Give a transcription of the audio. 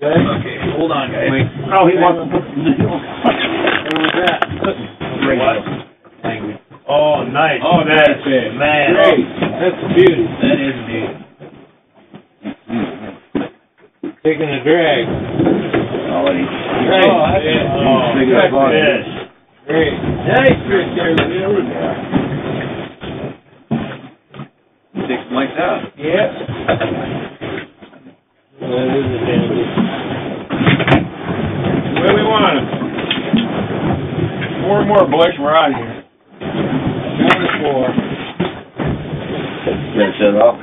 Okay? Okay, hold on, guys. Oh, he wants to put some nails. What was that? What? Oh, nice. Oh, that's it. man. Great, that's beauty. That is neat. Taking a drag. Quality. Great. Oh, that's- Oh, oh Big good fish. Great. Nice fish there, Will. Six like that. Yep. A dandy. Where we want him? More and more, Bush, we're out of here. Four. Finish it up.